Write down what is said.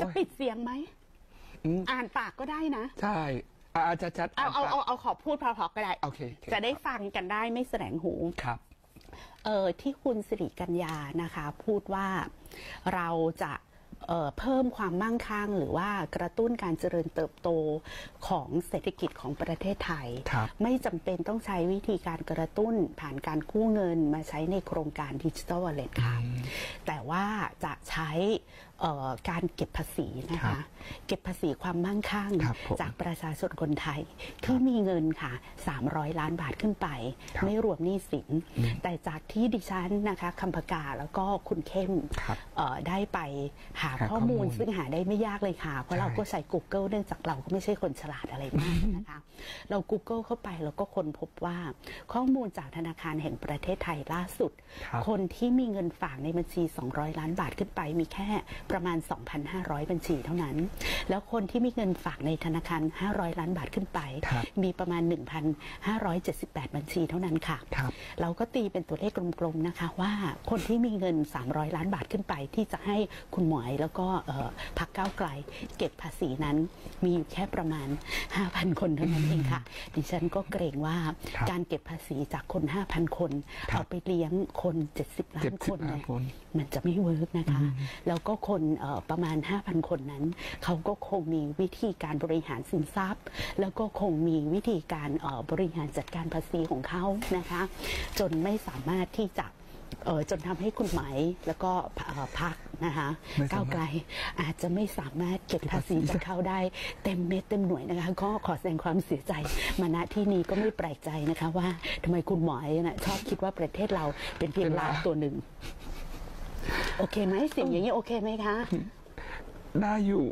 จะปิดเสียงไหมอืมอ่านปากก็ได้นะ ใช่อาอาจจะชัดเอาเอาเอาเอาขอพูดเพราะๆก็ได้โอเคโอเค จะได้ฟังกันได้ไม่แสดงหู ครับ เออที่คุณสิริกัญญานะคะ พูดว่าเราจะเอ่อเพิ่มความมั่งคั่ง หรือว่ากระตุ้นการเจริญเติบโตของเศรษฐกิจของประเทศไทยครับไม่จำเป็นต้องใช้วิธีการกระตุ้นผ่านการกู้เงินมาใช้ในโครงการดิจิทัลวอลเล็ตค่ะ แต่ว่าจะใช้เอ่อการเก็บภาษีนะครัคะบเก็บภาษีความมั่งคั่งครับผมจากประชาชนคนไทย ที่มีเงินค่ะ 300 ล้านบาทขึ้นไปครับไม่รวมหนี้สิน แต่จากที่ดิฉันนะคะคำพกาแล้วก็คุณเข้มครับเอ่อได้ไปหาหาข้อมูลข้อมูลซึ่งหาได้ไม่ยากเลยค่ะ เพราะใช่เราก็ใช้ Google เนื่องจากเราก็ไม่ใช่คนฉลาดอะไรมากนะคะ เรา Google เข้าไปแล้วก็ค้นพบว่าข้อมูลจากธนาคารแห่งประเทศไทยล่าสุดครับคนที่มีเงินฝากในบัญชี 200 ล้านบาทขึ้นไปมีแค่ประมาณ 2,500 บัญชีเท่านั้น แล้วคนที่มีเงินฝากในธนาคาร 500 ล้านบาทขึ้นไปครับมีประมาณ 1,578 บัญชีเท่านั้นค่ะครับเราก็ตีเป็นตัวเลขกลมๆนะคะว่าคนที่มีเงิน 300 ล้านบาทขึ้นไป ที่จะให้คุณหมวยแล้วก็เอ่อพักก้าวไกล เก็บภาษีนั้นมีอยู่แค่ประมาณ 5,000 คนเท่านั้นเองค่ะ ดิฉันก็เกรงว่าครับการเก็บภาษีจากคน 5,000 คนครับเอาไปเลี้ยงคน 70 ล้านคน70ล้านเนี่ยคนมันจะไม่เวิร์กนะคะ แล้วก็คนเอ่อประมาณ 5,000 คนนั้น เขาก็คงมีวิธีการบริหารสินทรัพย์ แล้วก็คงมีวิธีการเอ่อบริหารจัดการภาษีของเขานะคะ จนไม่สามารถที่จะเอ่อจนทำให้คุณหมายแล้วก็เอ่อพักนะคะไม่สามารถก้าวไกลอาจจะไม่สามารถเก็บภาษีจากเขาได้เต็มเม็ดเต็มหน่วยนะคะ ก็ขอแสดงความเสียใจมาณที่นี้ก็ไม่แปลกใจนะคะว่าทำไมคุณหมายนะชอบคิดว่าประเทศเราเป็นเพียงลาตัวหนึ่ง โอเคไหมเสียงอย่างนี้โอเคไหมคะ ได้อยู่